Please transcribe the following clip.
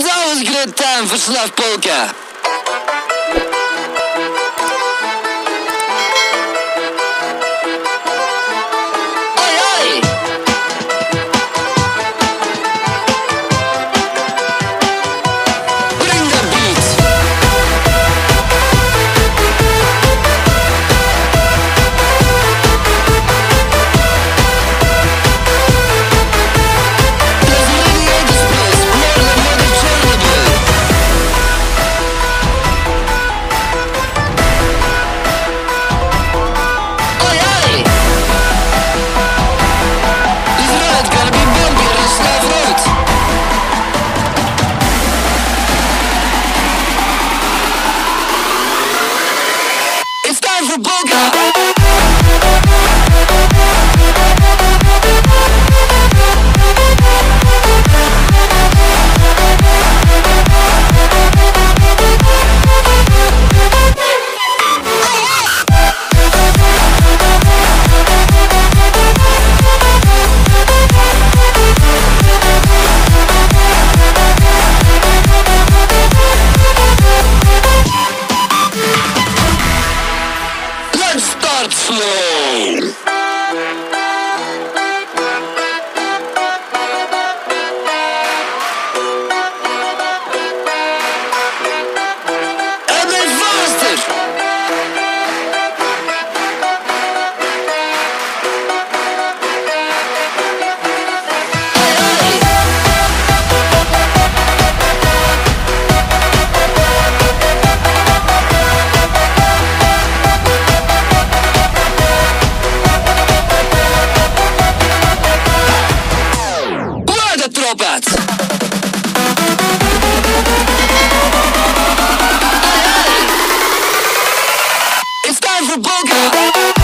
It's always a good time for Slav Polka. It's time for Let's slow. It's time for polka!